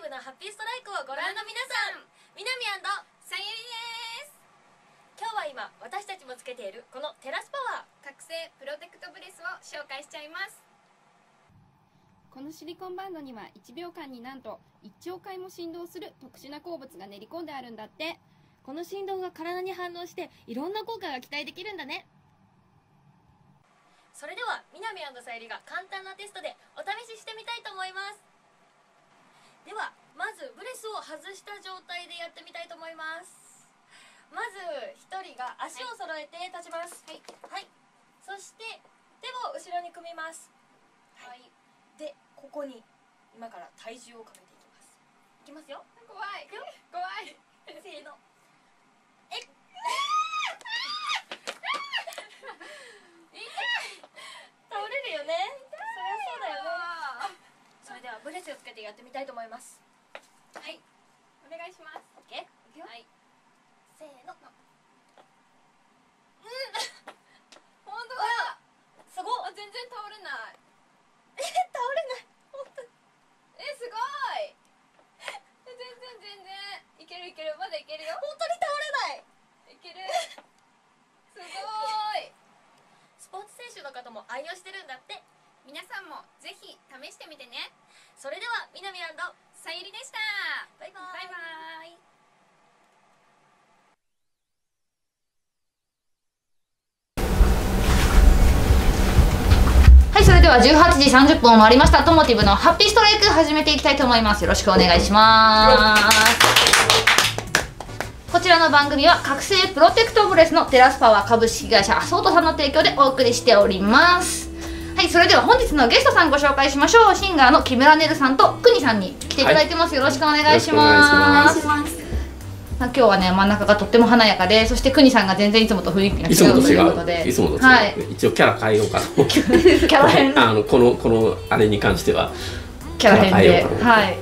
ブなハッピーストライクをご覧の皆さん。南さゆりです。今日は今私たちもつけているこのテラスパワー。覚醒プロテクトブレスを紹介しちゃいます。このシリコンバンドには1秒間になんと1兆回も振動する特殊な鉱物が練り込んであるんだって。この振動が体に反応していろんな効果が期待できるんだね。それでは南さゆりが簡単なテストでお試ししてみたいと思いますではまずブレスを外した状態でやってみたいと思います。まず1人が足を揃えて立ちます。はい。はい、そして手を後ろに組みます。はい。でここに今から体重をかけていきます。いきますよ。怖い。怖い。せーの。え っ倒れるよねそりゃそうだよねそれではブレスをつけてやってみたいと思います。はい。お願いします。OK いくよ。はい。せーの本当だすごっあ全然倒れないえ倒れない本当にえすごいえ全然全然いけるいけるまだいけるよ本当に倒れないいけるすごいスポーツ選手の方も愛用してるんだって皆さんもぜひ試してみてねそれでは南さゆりでしたバイババイバイはい、それでは18時30分を回りました。トモティブのハッピーストライク始めていきたいと思います。よろしくお願いします。こちらの番組は覚醒プロテクトブレスのテラスパワー株式会社アソートさんの提供でお送りしております。はい、それでは本日のゲストさんご紹介しましょう。シンガーの木村ねるさんとくにさんに来ていただいてます。よろしくお願いします。まあ、今日はね真ん中がとっても華やかでそしてくにさんが全然いつもと雰囲気が違うというこ違とでう。いつもと違う。はい、一応キャラ変えようかと。キャラ変。あのこのこのあれに関しては。キャラ変でキャラ変えようかなはい。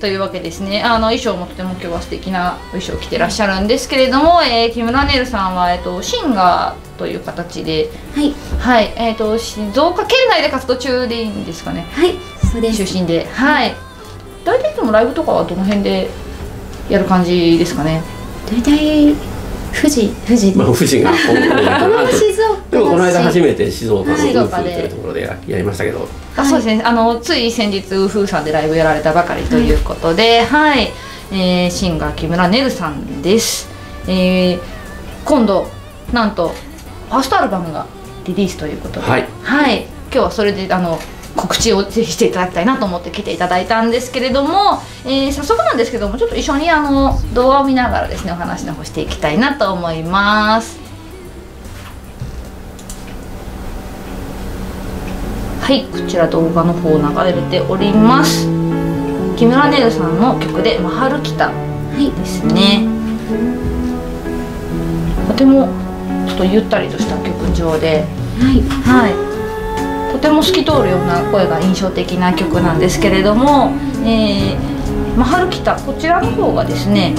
というわけですね。あの衣装もとても今日は素敵な衣装を着てらっしゃるんですけれども、えー木村ねるさんは、えっとシンガーという形で。はい、はい。えっと静岡県内で活動中でいいんですかね。はい、そうです。出身で。はい。大体いつもライブとかはどの辺でやる感じですかね。大体富士、富士。でまあ富士が本当にでもこの間初めめて静岡のウはいーフというところでややりましたけど、あそうですね。あのつい先日ウーフーさんでライブやられたばかりということで、はい、えーシンガー木村ねるさんです、えー今度なんとファーストアルバムがリリースということで、はい。はい、今日はそれであの告知をぜひしていただきたいなと思って来ていただいたんですけれども、えー早速なんですけどもちょっと一緒にあの動画を見ながらですねお話の方していきたいなと思います。はいこちら動画の方流れております。木村ねるさんの曲で「マハルキタ」ですね。とてもちょっとゆったりとした曲調で。はい、はい、とても透き通るような声が印象的な曲なんですけれども「えー、マハルキタ」こちらの方がですね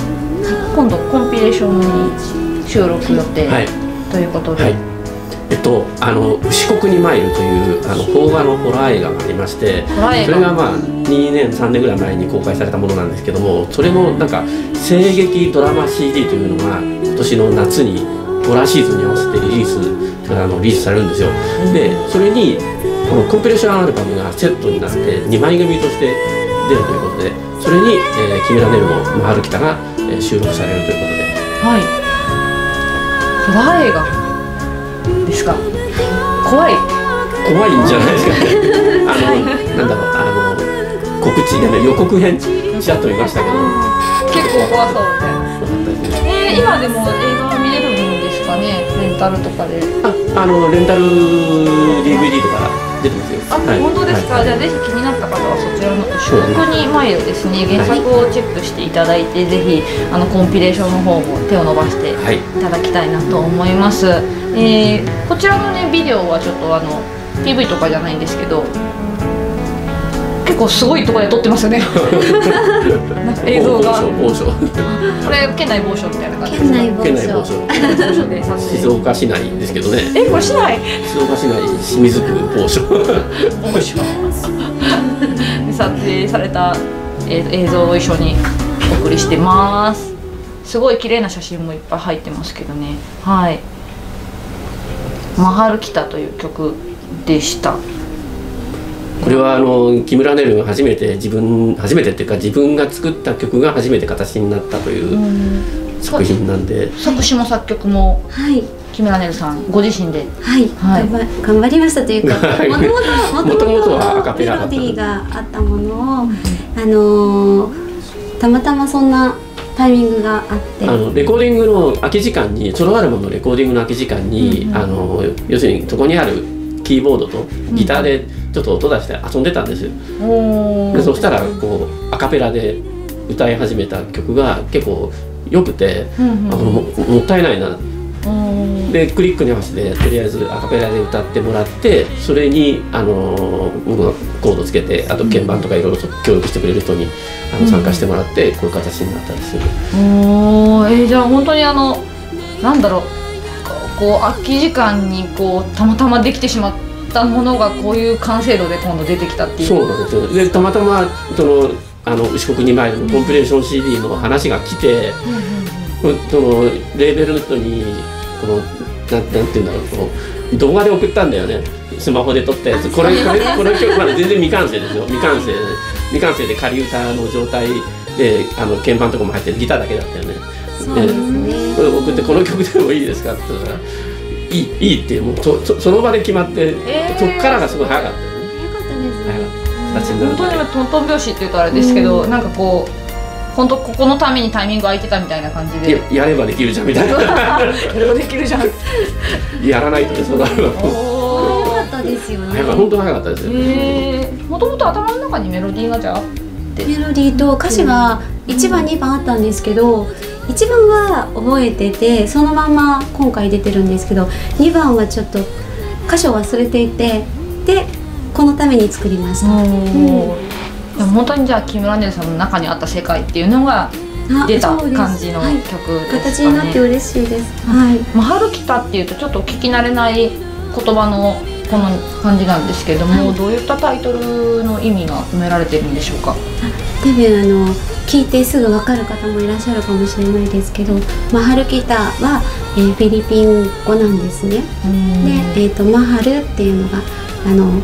今度コンピレーションに収録予定はいということで、はい。えっとあの牛国に参るというあの邦画のホラー映画がありまして、ホラー映画それがまあ2年3年ぐらい前に公開されたものなんですけども、それのなんか声劇ドラマ CD というのが今年の夏にホラーシーズンに合わせてリリースあのリリースされるんですよ。でそれにこのコンピレーションアルバムがセットになって2枚組として出るということでそれに、えー、木村ねるの「マハルキタが」えー収録されるということで。はい。ホラー映画ですか？怖い。怖いんじゃないですか。ね あのなんだろうあの告知でね予告編ちらっと見ましたけど。結構怖そうみたいな。ね。えー、今でも映画は見れるんですかね？レンタルとかで。ああのレンタル DVD とか出てますよ。あ、はい。本当ですか、はい。じゃあぜひ気になった方はそちらの「食に参る」ですね原作をチェックしていただいて、ぜひあのコンピレーションの方も手を伸ばしていはい。ただきたいなと思います、えーこちらのねビデオはちょっとあの PV とかじゃないんですけど結構すごいところで撮ってますよね。なんか映像が。某所これ県内某所みたいな感じです県内某県内某所。静影岡市内ですけどね。えこれ市内？静岡市内清水区某所。某所。で撮影されたえー映像を一緒にお送りしてます。すごい綺麗な写真もいっぱい入ってますけどね。はい「マハルキタ」という曲でしたこれはあの木村ねるが初めて自分初めてっていうか自分が作った曲が初めて形になったという作品なんで、作詞も作曲もはい。木村ねるさんご自身で。はい、はい。頑張頑張りましたというか はい。もともとはアカペラだった。メロディーがあったものを、あのーたまたまそんなタイミングがあって。あのレコーディングの空き時間にソロアルバムのレコーディングの空き時間に、あの要するにそこにあるキーボードとギターでちょっと音出して遊んでたんですよ、おでそしたらこうアカペラで歌い始めた曲が結構良くて、あのももったいないな。でクリックに合わせてとりあえずアカペラで歌ってもらってそれに、あの僕がコードつけてあと鍵盤とかいろいろと協力してくれる人にあの参加してもらってこういう形になったんですよ。おー。えーじゃあ本当にあのなんだろうこう空き時間にこうたまたまできてしまったものがこういう完成度で今度出てきたっていう。そうなんですよ。でたまたまそのあの牛国に参るのコンピレーション CD の話が来て、そのレーベルにこのなんなんていうんだろうこう動画で送ったんだよね。スマホで撮ったやつ。これこれこの曲まだ全然未完成ですよ。未完成未完成で仮歌の状態であの鍵盤とかも入ってるギターだけだったよねそうですね。これ送ってこの曲でもいいですかって言ったらいいいいってもうそそその場で決まって、えー。そっからがすごい早かった。よね早かった。ですね形になる本当にトントン拍子って言うとあれですけど、なんかこう本当ここのためにタイミング空いてたみたいな感じで。ややればできるじゃんみたいな。それができるじゃん。やらないとねそのアルバムお早かったですよね。本当早かったですよ、えー、もともと頭の中にメロディーがじゃあメロディーと歌詞が1番2番あったんですけど1番は覚えててそのまま今回出てるんですけど2番はちょっと歌詞を忘れていてでこのために作りました、でも本当にじゃあ木村ねるさんの中にあった世界っていうのがあ出た感じのはい。曲ですかね、形になって嬉しいです、はい。まあ、春来たっていうとちょっと聞き慣れない言葉のこの感じなんですけれども、はい。どういったタイトルの意味が込められてるんでしょうか？多分あの聞いてすぐ分かる方もいらっしゃるかもしれないですけど「マハルキタ」は、えーフィリピン語なんですね。で、えー、とマハルっていうのがあの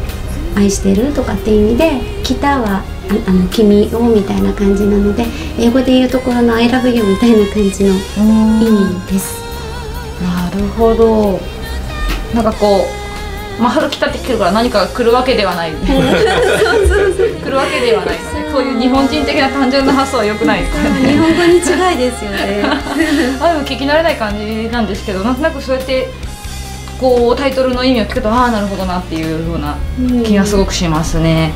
愛してるとかっていう意味で北はああの君をみたいな感じなので英語で言うところの I love you みたいな感じの意味です。なるほど。なんかこう、まあ、春来たって来るから何かが来るわけではない。来るわけではないのでこういう日本人的な単純な発想は良くないですからね。日本語に違いですよね。あでも聞き慣れない感じなんですけどなんとなくそうやってこうタイトルの意味を聞くとああなるほどなっていうような気がすごくしますね、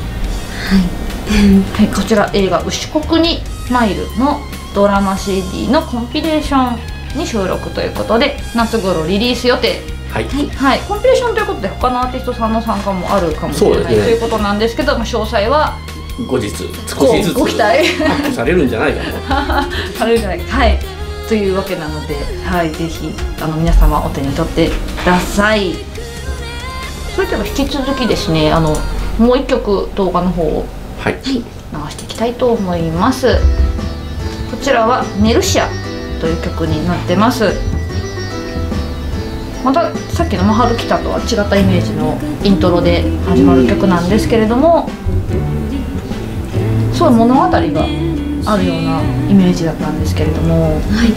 はい、こちら映画「牛国にマイル」のドラマ CD のコンピレーションに収録ということで夏頃リリース予定はい、はい、コンピレーションということで他のアーティストさんの参加もあるかもしれない、ね。ということなんですけど、まあ、詳細は後日少しずつごご期待。されるんじゃないかと されるんじゃない。かはい。というわけなので、はい、ぜひあの皆様お手に取ってください。それでは引き続きですねあのもう一曲動画の方をはい。流していきたいと思います。こちらは「ネルシア」という曲になってますまたさっきの「マハルキタ」とは違ったイメージのイントロで始まる曲なんですけれどもすごい物語があるようなイメージだったんですけれどもはい。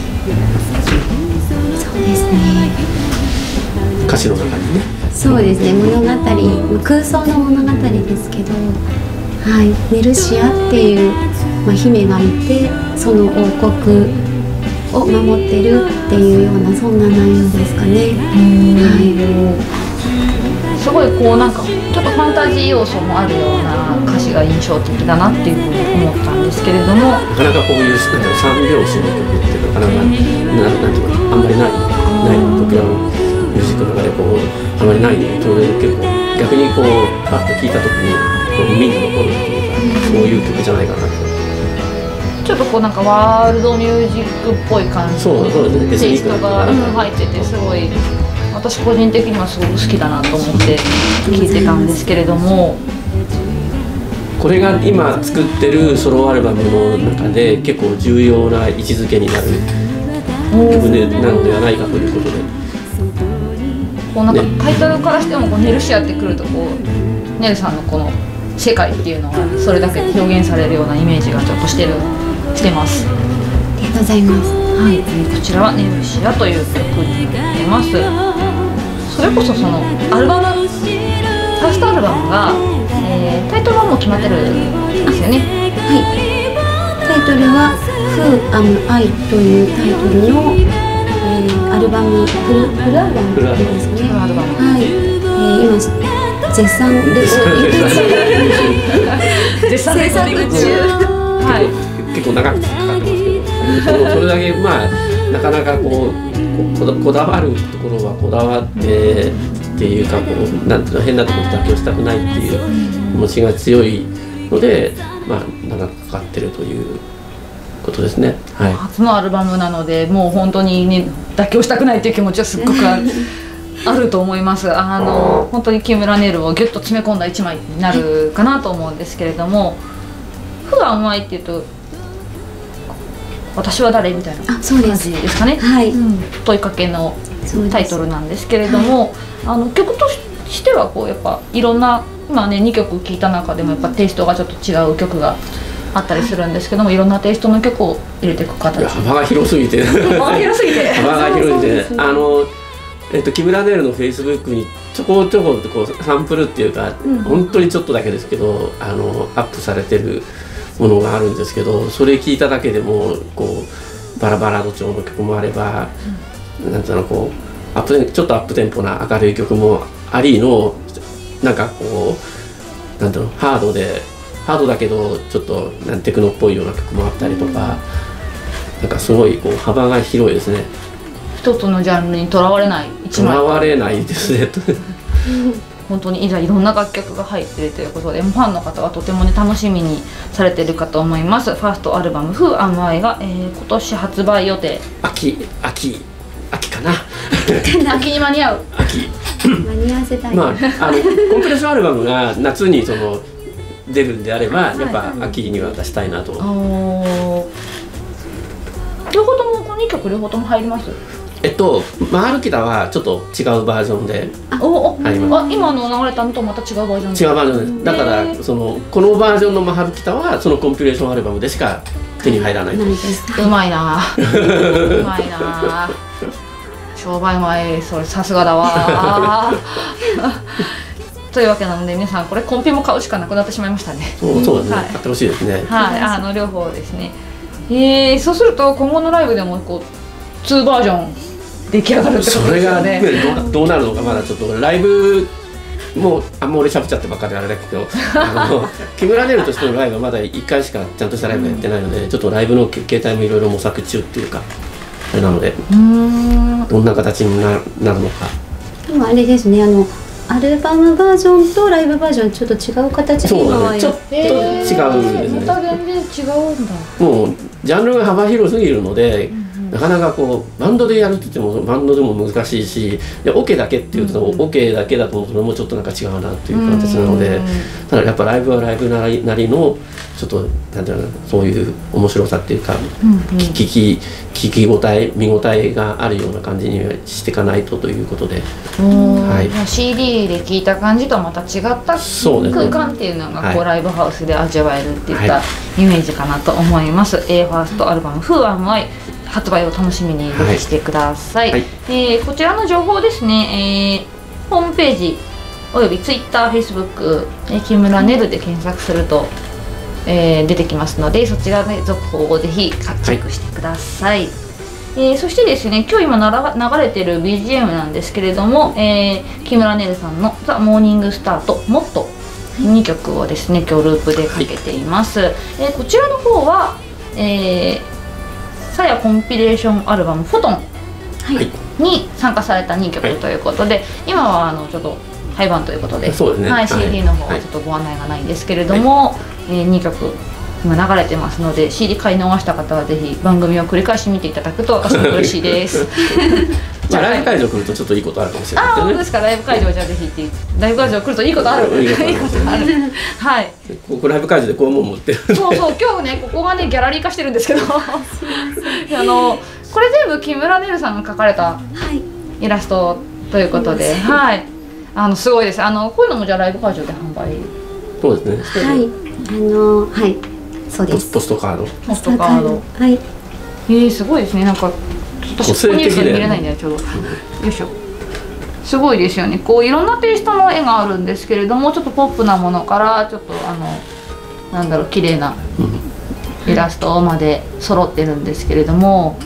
そうですね。歌詞の中にねそうですね物語空想の物語ですけど、はい、メルシアっていう、まあ、姫がいてその王国を守ってるっていうようなそんな内容ですかね。はい、すごいこうなんかちょっとファンタジー要素もあるような歌詞が印象的だなっていうふうに思ったんですけれども。なかなかこういう三拍子の曲ってなかなかななんていうかあんまりないない僕らのミュージックの中でこうあまりないのでそれで結構逆にこうパッと聴いた時にこう耳に残るっていうかそういう曲じゃないかなとちょっとこうなんかワールドミュージックっぽい感じそうそうですね。テイストが入っててすごい。私個人的にはすごく好きだなと思って聞いてたんですけれども。これが今作ってるソロアルバムの中で結構重要な位置づけになる曲でなのではないかということで。こうなんかね。タイトルからしてもこうネルシアってくるとこうネルさんのこの世界っていうのがそれだけで表現されるようなイメージがちょっとしてるしてます。ありがとうございますはい、えーこちらはネルシアという曲になってます。それこそそのアルバムファーストアルバムが、えータイトルはもう決まってるんですよね。はいタイトルは「Who Am I」というタイトルの、えーアルバムフルフルアルバムっていうんですかねこのアルバム。はい、えー今絶賛レコーディング絶賛制作中はい。結構長くかかってますけどそれだけまあなかなかこうこだわるところはこだわってっていうかこうなんていうの変なところ妥協したくないっていう気持ちが強いのでまあ長くかかってるということですね。はい。初のアルバムなのでもう本当にね妥協したくないという気持ちはすっごくあるあると思いますあの本当に木村ネイルをギュッと詰め込んだ一枚になるかなと思うんですけれども「ふが甘い」っていうと「私は誰?」みたいなあそうで感すじですかね、はい。うん、問いかけのタイトルなんですけれども、あの曲としてはこうやっぱいろんな今ね2曲聴いた中でもやっぱテイストがちょっと違う曲があったりするんですけどもい。ろんなテイストの曲を入れていくい形や幅が広すぎて。幅広すぎて。幅が広いでねあの、えっと、木村ネルのフェイスブックにちょこちょここうサンプルっていうか、うん。本当にちょっとだけですけどあのアップされてるものがあるんですけどそれ聞いただけでもこうバラバラド調の曲もあれば、なんていうのこうアップちょっとアップテンポな明るい曲もありのなんかこうなんていうのハードでハードだけどちょっとなんテクノっぽいような曲もあったりとか、なんかすごいこう幅が広いですね。一つのジャンルにとらわれない一とら枚われないですね。本当にいざいろんな楽曲が入っているということでファンの方はとてもね楽しみにされてるかと思います。ファーストアルバム「フーアムアイが、えー今年発売予定。秋秋秋かな。秋に間に合う。秋。間に合わせたい、まああのコンプレッションアルバムが夏にその出るんであればやっぱ秋には出したいなと。おー。両方ともこの2曲両方とも入ります？えっとマハルキタはちょっと違うバージョンでおお入りまあ今の流れたのとまた違うバージョンす。違うバージョンです。だかへらーそのこのバージョンのマハルキタはそのコンピレーションアルバムでしか手に入らない。うまいなうまいな商売前それさすがだわ というわけなので皆さんこれコンピも買うしかなくなってしまいましたねそうそうですね。はい買ってほしいですね。はいあの両方ですねえー、そうすると今後のライブでもこう2バージョン出来上がるってことそれがですよね。ねどうどうなるのかまだちょっとライブもうあんま俺しゃべっちゃってばっかであれだけどあの木村ネルとしてのライブはまだ1回しかちゃんとしたライブやってないのでちょっとライブの形態もいろいろ模索中っていうかあれなのでうーん。どんな形にななるのか。でもあれですねあのアルバムバージョンとライブバージョンちょっと違う形でそう今だね。ちょっと違うんですね。また全然違うんだ。もうジャンルが幅広すぎるので、なかなかこうバンドでやるって言ってもバンドでも難しいしでオケだけっていうと、うん。オケだけだとそれもちょっとなんか違うなっていう形なので、うん。ただやっぱライブはライブなりなりのちょっとなんていうのかなそういう面白さっていうか、聞き聞き応え見応えがあるような感じにしていかないとということで。うん。はい。まあ CD で聴いた感じとはまた違った空間っていうのがこう、はい。ライブハウスで味わえるっていったはイメージかなと思います、えーファーストアルバム「フーアムアイ発売を楽しみにぜひしてください、はい。えーこちらの情報ですね、えーホームページおよび TwitterFacebook、えー木村ねるで検索すると、えー出てきますのでそちらで続報をぜひチェックしてください、えーそしてですね今日今流れてる BGM なんですけれども、えー木村ねるさんの「ザ・モーニングスターともっと」2曲をですね今日ループでかけています、えーこちらの方は、えー、さやコンピレーションアルバム「フォトンはい」に参加された2曲ということで、今はあのちょっと廃盤ということでですね。はい CD の方ははいちょっとご案内がないんですけれども、え2曲今流れてますので CD 買い逃した方はぜひ番組を繰り返し見ていただくと私も嬉しいです。まあ、ライブ会場来るとちょっといいことあるかもしれないああ本当でですか？ライブ会場じゃあぜひ行ってライブ会場来るといいことある。うん いいことある。はい。ここライブ会場でこういうもん持って。るそうそう今日ねここがねギャラリー化してるんですけど。あのこれ全部木村ねるさんが描かれたはい。イラストということで。はい。あのすごいです。あのこういうのもじゃあライブ会場で販売。そうですね。はい。あのはいそうポスです。ポストカード。ポストカード。はい。えー、すごいですね。なんか私個性的だよね見れないんだよちょうど。よいしょ。すごいですよね。こういろんなテイストの絵があるんですけれどもちょっとポップなものからちょっとあのなんだろう綺麗なイラストまで揃ってるんですけれども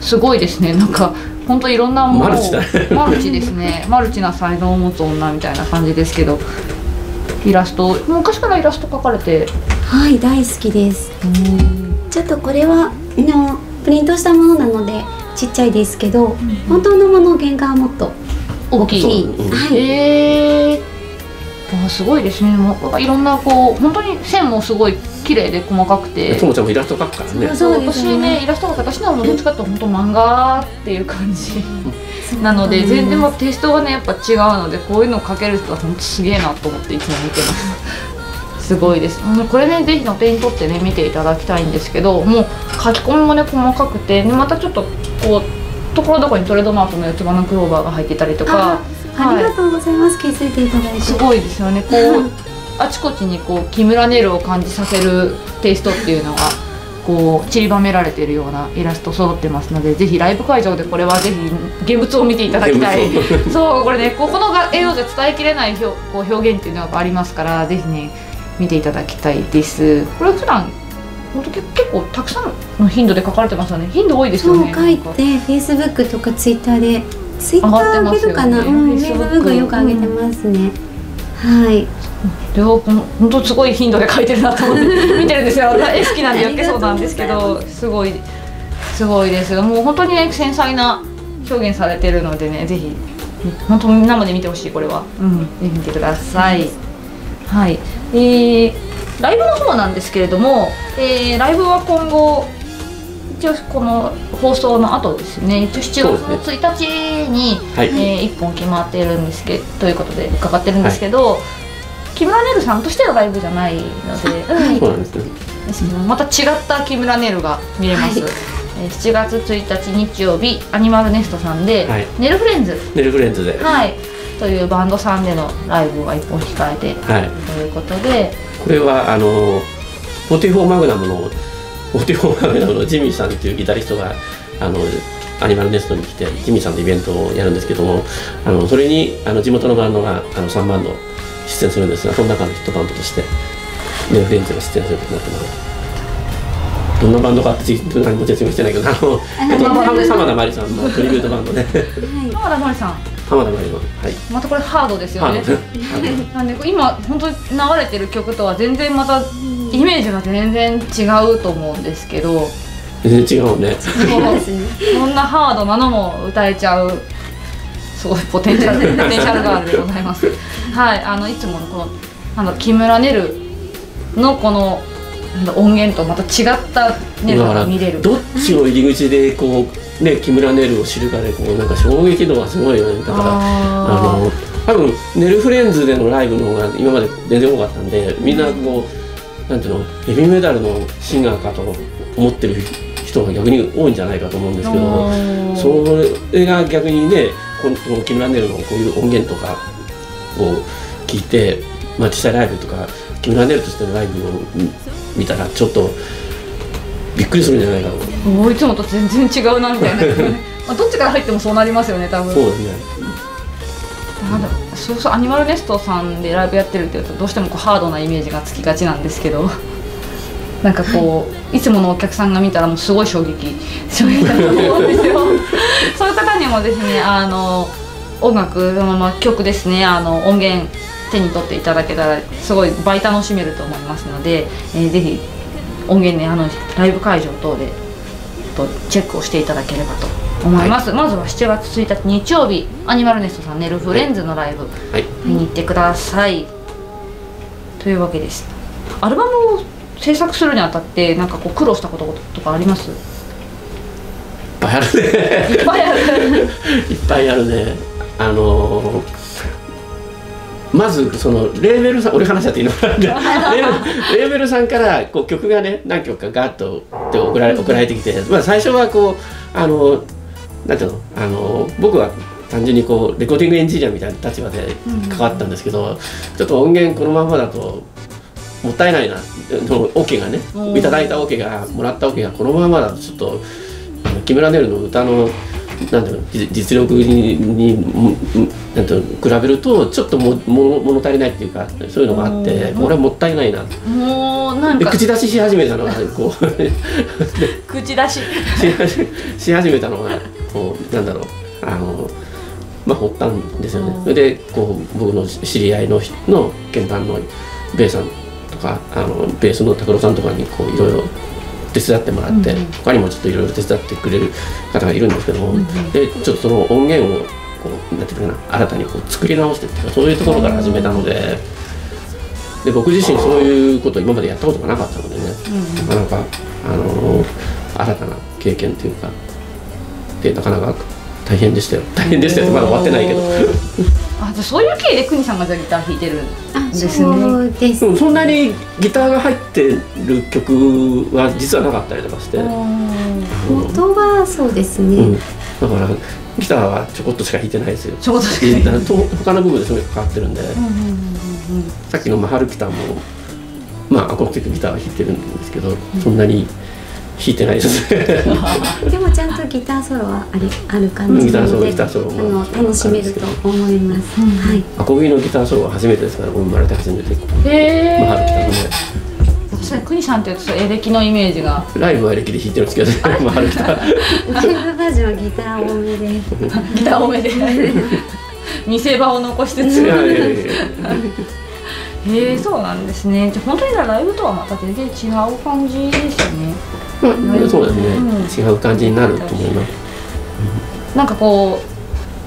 すごいですね。なんか本当いろんなものをマルチだね。マルチですね。マルチな才能を持つ女みたいな感じですけどイラスト昔からイラスト描かれて。はい大好きです。ちょっとこれはあのプリントしたものなのでちっちゃいですけど、本当のもの原画はもっと大きい。はい、えー、あすごいですね。もういろんなこう本当に線もすごい綺麗で細かくて。ともちゃんもイラスト描くからね。そうそうですね。私ねイラストが私のはどっちかっていうと本当漫画っていう感じなので全然テイストがねやっぱ違うのでこういうのを描ける人は本当すげえなと思っていつも見てます。すごいです。これねぜひの手に取ってね見ていただきたいんですけどもう書き込みもね細かくてでまたちょっとこうところどころにトレードマークの四つ葉のクローバーが入ってたりとか。あありがとうございます。気づいていただいて。すごいですよね。こう あちこちにこう木村ネルを感じさせるテイストっていうのがこう散りばめられているようなイラスト揃ってますのでぜひライブ会場でこれはぜひ現物を見ていただきたい。現 そう。これねこうこの画絵像で伝えきれない表こう表現っていうのがありますからぜひね見ていただきたいです。これ普段本当結結構たくさんの頻度で書かれてますよね頻度多いですよねそう書いてなんか Facebook とか Twitter で。Twitter 上がってますよね。上げるかな、うん Facebook Facebook よく上げてますね、はいでも本当すごい頻度で書いてるなと思って 見てるんですよ。絵好きなんで余計そうなんですけどすごいすごいです。よもう本当にね繊細な表現されてるのでねぜひ本当に生で見てほしいこれは。うん。ぜひ見てください。はい。えー、ライブの方なんですけれども、えーライブは今後一応この放送の後ですね。一応7月の1日に、はい。えー、1本決まってるんですけどということで伺ってるんですけど、木村ねるさんとしてのライブじゃないので、うん。そうなんですねですけどまた違った木村ねるが見れます、はい。えー7月1日日曜日アニマルネストさんで、はい。ネルフレンズ、ネルフレンズで。ははい、というバンドさんでのライブが1本控えて。いるい。ということで、これはあの44マグナムの44マグナムのジミーさんっていうギタリストがあのアニマルネストに来てジミーさんのイベントをやるんですけどもあのそれにあの地元のバンドがあの3バンド出演するんですがその中のヒットバンドとしてネルフレンズが出演することになってます。どんなバンドかって何も説明してないけどあの、えっと、浜田真理さんのトリビュートバンドで。浜田真理さん。浜田真理のはい。またこれハードですよね。なんで今本当に流れてる曲とは全然またイメージが全然違うと思うんですけど。全然違うね。そんなハードなのも歌えちゃうすごいポテンシャル ポテンシャルガールでございます。はいあのいつものこのなんだろう木村ねるのこの音源とまた違ったねるが見れる。どっちの入り口でこうね木村ねるを知るかでこうなんか衝撃度がすごいよね。だからああの多分ネルフレンズでのライブの方が今まで全然多かったんでみんなこうなんていうのヘビーメタルのシンガーかと思ってる人が逆に多いんじゃないかと思うんですけどー。それが逆にねこの木村ねるのこういう音源とかを聞いて、まあ、実際ライブとか木村ねるとしてのライブを見見たらちょっとびっくりするんじゃないかと。もういつもと全然違うなみたいな。まあどっちから入ってもそうなりますよね多分。そうですね。なんだそうそうアニマルネストさんでライブやってるっていうとどうしてもこうハードなイメージがつきがちなんですけど。なんかこう、い、つものお客さんが見たらもうすごい衝撃。衝撃だと思うんですよそういう方にもですねあの音楽、まあまあ、曲ですねあの音源手に取っていただけたらすごい倍楽しめると思いますので、えーぜひ音源ねあのライブ会場等でとチェックをしていただければと思います、まずは7月1日日曜日アニマルネストさんネルフレンズのライブ、はい。見に行ってください。というわけです。アルバムを制作するにあたってなんかこう苦労したこととかあります？場ぱいあるね。いっぱいある。いっぱいあるね。あのーまずそのレーベルさん俺話しちゃっていいの レーベルレーベルさんからこう曲がね何曲かガッとって送られ送られてきて、まあ、最初はこうあのなんていうの？あの僕は単純にこうレコーディングエンジニアみたいな立場で関わったんですけど、ちょっと音源このままだともったいないなのオケがねうん。いただいたオケがもらったオケがこのままだとちょっと木村ねるの歌のなんていう実力になんうの比べるとちょっともも物足りないっていうかそういうのがあってうん。これはもったいないな。もうなんかで口出しし始めたのがこう。口出し。し始めたのがこうなんだろうあのまあ発端ですよね。うん。それでこう僕の知り合いの人の鍵盤のベイさんとかあのベースの拓郎さんとかにこういろいろ手伝ってもらって、うんうん。他にもちょっといろいろ手伝ってくれる方がいるんですけども、うんうん。でちょっとその音源をこうなんていうかな新たにこう作り直してっていうかそういうところから始めたのでで僕自身そういうことを今までやったことがなかったのでね、なかなか、あの新たな経験というかでなかなか大変でしたよ。大変でしたよまだ終わってないけどあじゃあそういう経緯で邦さんがじゃあギター弾いてるあですね。そうですでもそんなにギターが入ってる曲は実はなかったりとかして、あの元はそうですね、うん、だからギターはちょこっとしか弾いてないですよ。ちょこっとしかと他の部分ですごい関わってるんで、さっきのマハルギターもまあアコースティックギターは弾いてるんですけど、そんなに弾いてないです。ね でもちゃんとギターソロはありある感じギターソロなのでギターソロもあの楽しめると思います、はい。アコギのギターソロは初めてですから僕生まれて初めてへマハルギターのね確かに邦さんって言うとそうエレキのイメージが。ライブはエレキで弾いてるんですけどねマハルギターライブバージョンはギター多めで。ギター多めで。見せ場を残しつつ。いやいやいやへえそうなんですね。じゃあ本当にじゃあライブとはまた全然違う感じですよね。まあそうですね、違う感じになると思います。なんかこ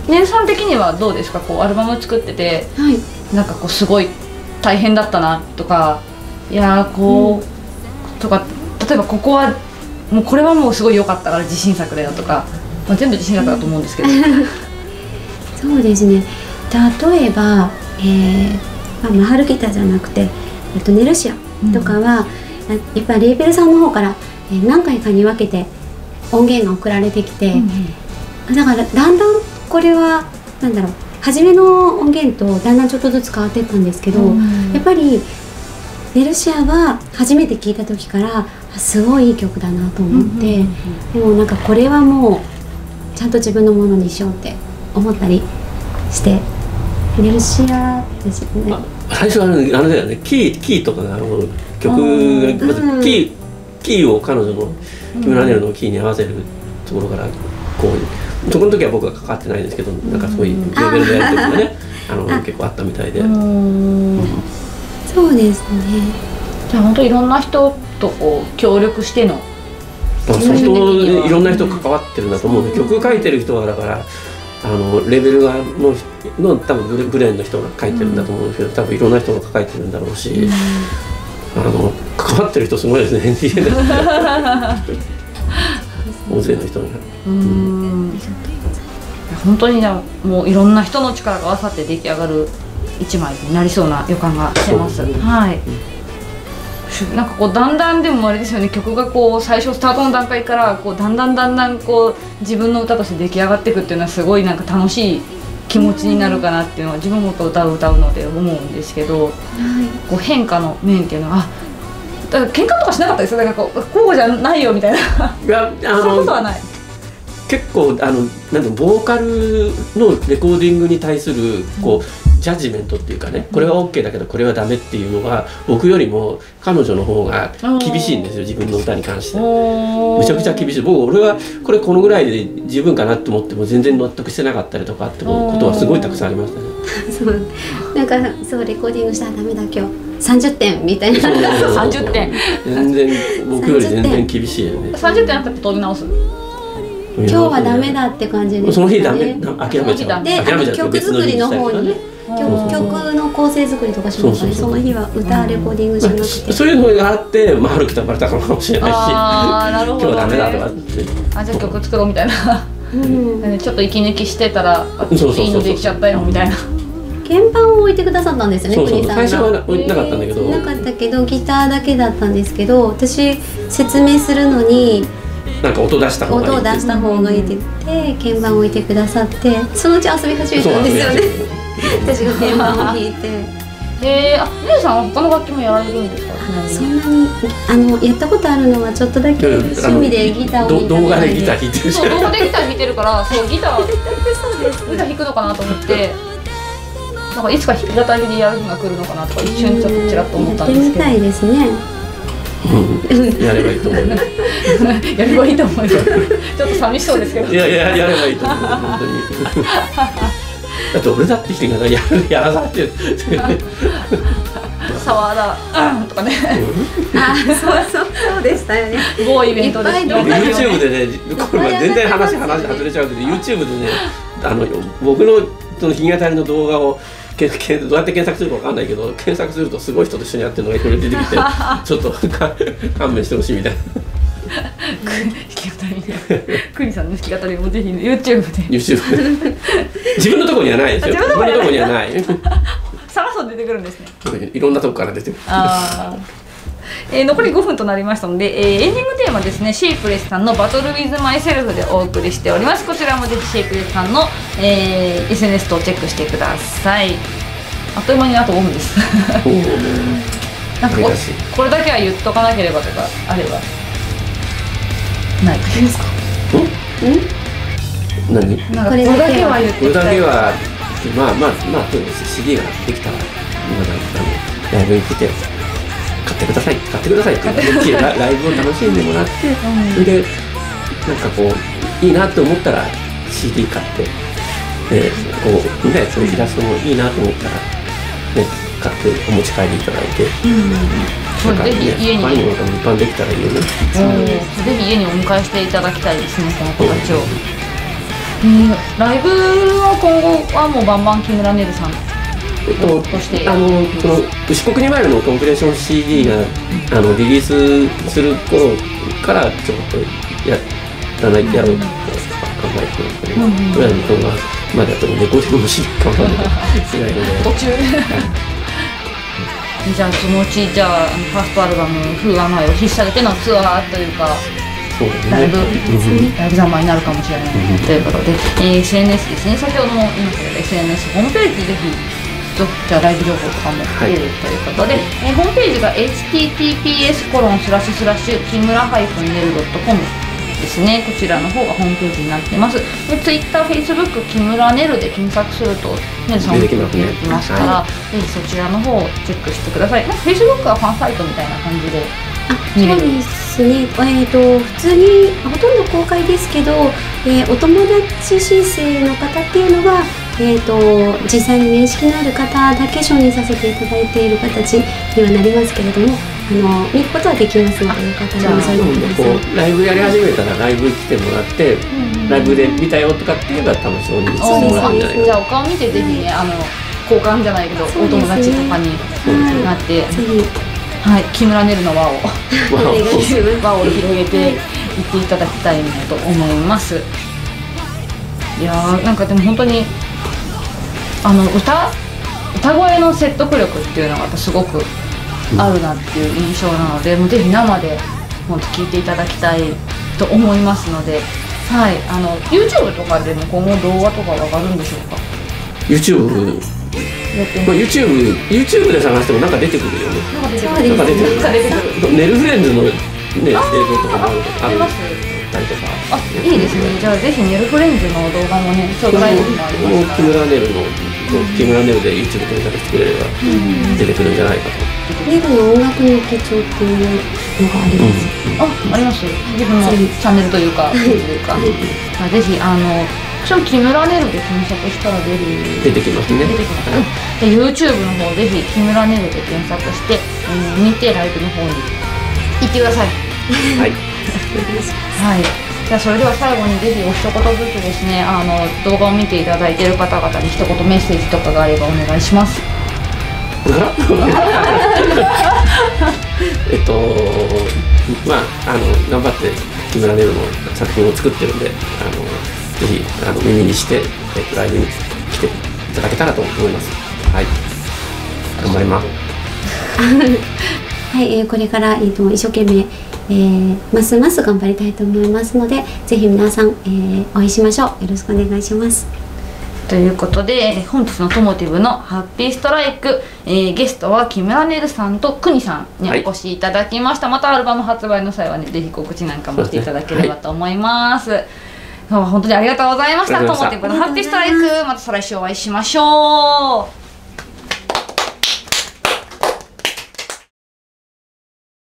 う姉さん的にはどうですか？こうアルバム作っててはい。なんかこうすごい大変だったなとかいやーこう、とか例えばここはもうこれはもうすごい良かったから自信作だよとか、まあ、全部自信作だと思うんですけど。そうですね。例えば、えーまあ、マハルギターじゃなくて、えっと、ネルシアとかは、ややっぱレーベルさんの方から、えー何回かに分けて音源が送られてきて、だからだんだんこれはなんだろう初めの音源とだんだんちょっとずつ変わってったんですけど、やっぱりネルシアは初めて聴いた時からあすごいいい曲だなと思って、でもなんかこれはもうちゃんと自分のものにしようって思ったりしてネルシアですね最初はあのあれだよね。キーキーとかがあの曲がまずうん。キーキーを彼女の木村ネルのキーに合わせるところからこうそこの時は僕は関わってないんですけどなんかそういうレベルでやる時がねあ。のあ。結構あったみたいで、うん。そうですね。じゃあ本当いろんな人とこう協力してのまあ、相当いろんな人関わってるんだと思うんで、曲書いてる人はだからあのレベルがのの多分ブレブレーンの人が書いてるんだと思うんですけど多分いろんな人が抱えてるんだろうし、あの関わってる人すごいですね 大勢の人が。うん本当にねもういろんな人の力が合わさって出来上がる一枚になりそうな予感がしてます。はい。なんかこうだんだんでもあれですよね曲がこう最初スタートの段階からこうだんだんだんだんこう自分の歌として出来上がっていくっていうのはすごいなんか楽しい気持ちになるかなっていうのは自分も歌う歌うので思うんですけどはいこう変化の面っていうのはあだから喧嘩とかしなかったですよなんかこうこうじゃないよみたいないやあそういうことはない。結構あのなんボーカルのレコーディングに対するこうジャッジメントっていうかねこれは OK だけどこれはダメっていうのが僕よりも彼女の方が厳しいんですよ自分の歌に関して。めちゃくちゃ厳しい。僕俺はこれこのぐらいで十分かなと思っても全然納得してなかったりとかってことはすごいたくさんありましたね。そう。なんかそうレコーディングしたらダメだ今日。30点みたいな。そうそうそう。30点。全然僕より全然厳しいよね。30点。あったら取り直す？今日はダメだって感じです、ね、その日ダメな諦めちゃう。で曲作りの方に曲曲の構成作りとかしますね。その日は歌レコーディングじゃなくて。そういうのがあって、まあ、春来たバレたかもしれないしあーなるほど、ね、今日はダメだとかって。あじゃあ曲作ろうみたいな。うん。ちょっと息抜きしてたらあそうそうそうそう。いいのできちゃったよみたいな。鍵盤を置いてくださったんですよねそうそう国さんが。最初はななかったんだけど。なかったけどギターだけだったんですけど私説明するのになんか音出した方がいい音を出した方がいいって言って鍵盤を置いてくださってそのうち遊び始めたんですよね私が鍵盤を弾いて。へえあ姉さんは他の楽器もやられるんですか？ちそんなにあのやったことあるのはちょっとだけうん趣味でギターを動画でギターー弾いてるしそう動画でギター弾いてるからそうギターギター弾くのかなと思って。なんかいつか弾き語りでやる日が来るのかなとか一瞬ちょっとちらっと思ったんですけど。やってみたいですねうんやればいいと思う。やればいいと思いますちょっと寂しそうですけど。いやいややればいいと思う本当にだって俺だって人が やるやらされてる。沢田。うん。とかね。あそうそうそうでしたよね。某イベントで YouTube でねこれまあ全然話話外れちゃうけど YouTube でねあの僕のその弾き語りの動画をけ けどうやって検索するかわかんないけど検索するとすごい人と一緒にやってるのがいろいろ出てきてちょっとか勘弁してほしいみたいな弾き語りでクニさんの弾き語りもぜひ YouTube で。YouTube 自分のところにはないですよ。あ自分のとこにはにはない。探すと出てくるんですね。いろんなとこから出てくる。あー。えー残り5分となりましたので、えーエンディングテーマですね。シェイプレスさんの「バトル・ウィズ・マイ・セルフ」でお送りしております。こちらもぜひシェイプレスさんの、えー SNS とチェックしてください。あっという間にあと5分です。なんかこれだけは言っとかなければとかあればない。ですか何なんかこれだけは言ってこれだきたい。けはまあまあまあそうです CD ができたら皆さんあのライブに来て買ってください。買ってください。ってい。うかライブを楽しんでもらってそれでなんかこうい。い。なと思ったら CD 買って、えーこうねそうい。うイラストもい。い。なと思ったらね買ってお持ち帰りい。ただい。て、うんぜひ家に。他にも一般できたらいいよね。うん。ぜひ家にお迎えしていただきたいですねこの子たちを、うん、ライブは今後はもうバンバン木村ねるさん。えっととして。あのこの「牛国に参る」のコンプレーション CD があのリリースする頃からちょっとやらないやろうと考えてますけど、うんうん。とりあえずこのまでやったらレコーディングもしない。といけない。の で途中じゃあそのうちじゃあファーストアルバム「フーアマイ」を引っ提げてのツアーというかそうだね。ライブうん。ライブ三昧になるかもしれない。うん。ということで、えー SNS ですね。先ほども言いましたけど SNS ホームページぜひとじゃあライブ情報とかも出るということで、えーホームページが https コロンスラッシュスラッシュ木村ハですね。こちらの方がホームページになっています。で TwitterFacebook 木村ネルで検索するとネルさんも出てきますね。出てきますから、ぜひそちらの方をチェックしてください、まあ、Facebook はファンサイトみたいな感じであそうですね、えー、と普通にほとんど公開ですけど、えーお友達申請の方っていうのは、えー、と実際に面識のある方だけ承認させていただいている形にはなりますけれどもあの見ることはできますのでよかったじゃあら覗いてくだ。さい。こうライブやり始めたらライブ来てもらって、ライブで見たよとかっていうのは多分承認してもらうんじゃないかじゃあお顔見てぜひねあの交換じゃないけど、ねお友達とかにはいなって、はい、木村ねるの輪を。輪を。広げていっていただきたいなと思います。いやーなんかでも本当にあの歌歌声の説得力っていうのがやっぱすごくあるなっていう印象なので、もうぜひ生で本当聞いていただきたいと思いますので、はい、あの YouTube とかでも今後動画とか上がるんでしょうか？YouTube まあ、YouTube, YouTube で探してもなんか出てくるよね。なんか出てくる。ネルフレンズの、ね、映像とかもあるたりとか。あいいですね。じゃあぜひネルフレンズの動画もねちょうどライブもありこの木村ネルの木村ネルで YouTube 検索してくれれば出てくるんじゃないかと、ネルの音楽の手帳っていうのがあります。ああります。自分のチャンネルというかというか、まあ、ぜひあのちょっと木村ネルで検索したら出る。出てきますね。出てきます。ねで YouTube の方ぜひ木村ネルで検索して、えー見てライブの方に行ってください。はい。はい。じゃあそれでは最後にぜひお一言ずつですねあの動画を見ていただいている方々に一言メッセージとかがあればお願いします えっとまああの頑張って木村ネルの作品を作ってるんであのぜひあの耳にして、えっと、ライブに来ていただけたらと思います。はい。頑張ります。はい、えーこれから、えー、と一生懸命、えーますます頑張りたいと思いますのでぜひ皆さん、えーお会いしましょう。よろしくお願いします。ということでえー本日のトモティブのハッピーストライク、えーゲストは木村ねるさんとくにさんにはい。お越しいただきました、またアルバム発売の際はねぜひ告知なんかもしていただければと思います。今日は本当にありがとうございましたありがとうございました。トモティブのハッピーストライク。また再来週お会いしましょう